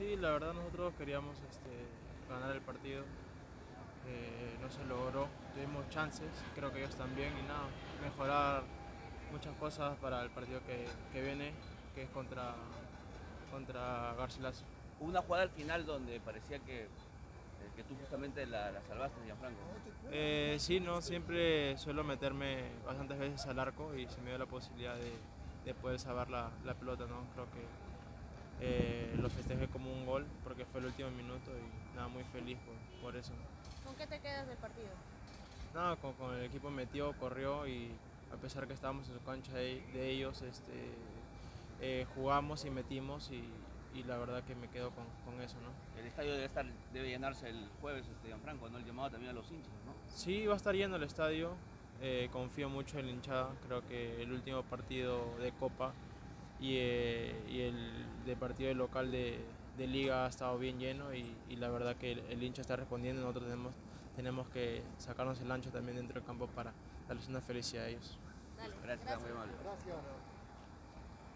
Sí, la verdad nosotros queríamos este, ganar el partido. Eh, no se logró, tuvimos chances, creo que ellos también y nada, mejorar muchas cosas para el partido que, que viene, que es contra, contra Garcilaso. Hubo una jugada al final donde parecía que, eh, que tú justamente la, la salvaste, Gianfranco. Eh, sí, no, siempre suelo meterme bastantes veces al arco y se me dio la posibilidad de, de poder salvar la, la pelota, ¿no? Creo que festejé como un gol porque fue el último minuto y nada, muy feliz por, por eso. ¿Con qué te quedas del partido? Nada, con, con el equipo metió, corrió y a pesar que estábamos en su cancha de, de ellos, este, eh, jugamos y metimos y, y la verdad que me quedo con, con eso, ¿no? El estadio debe, estar, debe llenarse el jueves, este, Gianfranco, ¿no? El llamado también a los hinchas, ¿no? Sí, va a estar lleno el estadio. eh, confío mucho en la hinchada. Creo que el último partido de Copa y, eh, y el de partido de local de, de Liga ha estado bien lleno y, y la verdad que el, el hincha está respondiendo. Nosotros tenemos, tenemos que sacarnos el ancho también dentro del campo para darles una felicidad a ellos. Dale, Gracias, muy amable. Gracias.